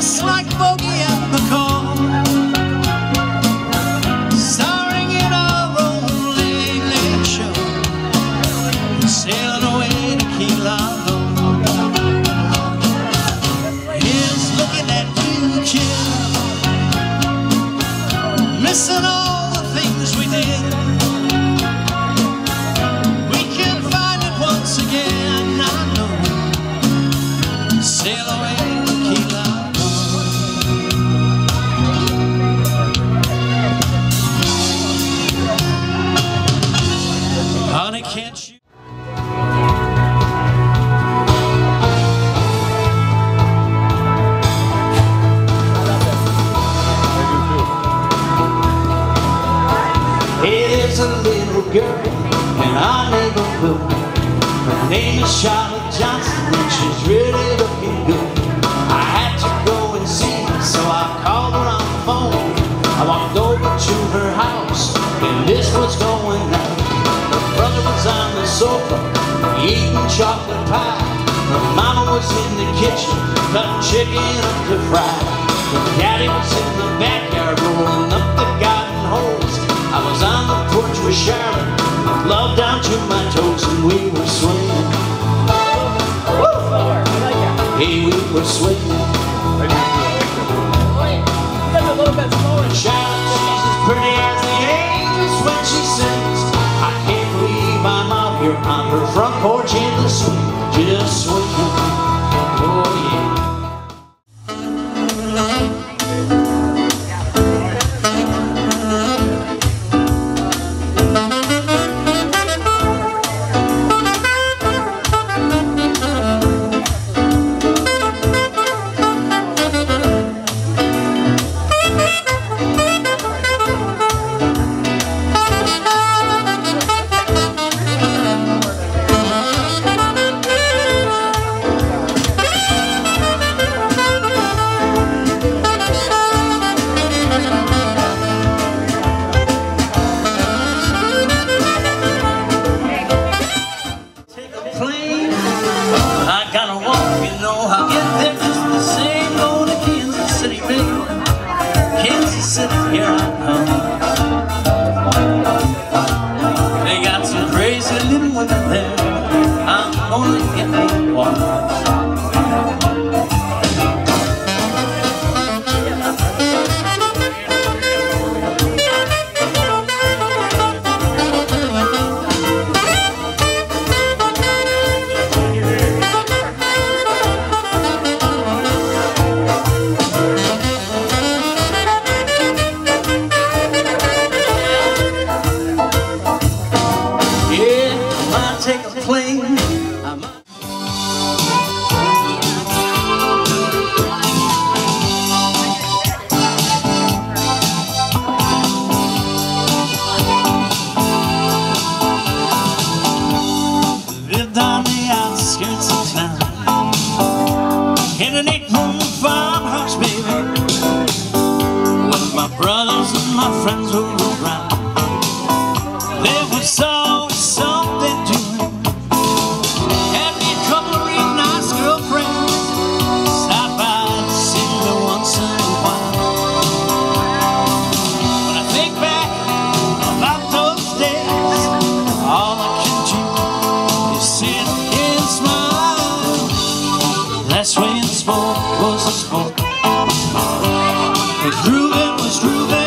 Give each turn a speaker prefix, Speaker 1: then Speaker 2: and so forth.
Speaker 1: just like Bogie and Bacall. Starring in our own late, late show, sailing away to Key Largo. Here's looking at you, kid, missing all the things we did. We can is a little girl in our neighborhood. Her name is Charlotte Johnson, and she's really looking good. I had to go and see her, so I called her on the phone. I walked over to her house, and this was going on. Her brother was on the sofa, eating chocolate pie. Her mama was in the kitchen, cutting chicken up to fry. Her daddy was in the backyard, rolling up we were swinging. Hey, we were swinging. Charlotte, she's as pretty as the angels when she sings. I can't believe I'm out here on her front porch in the swing, just swinging. One. There was always something doing. Had me a couple of nice girlfriends. Once in a while. When I think back about those days, all I can do is sit and smile. That's when sport was a sport. The grooving was grooving.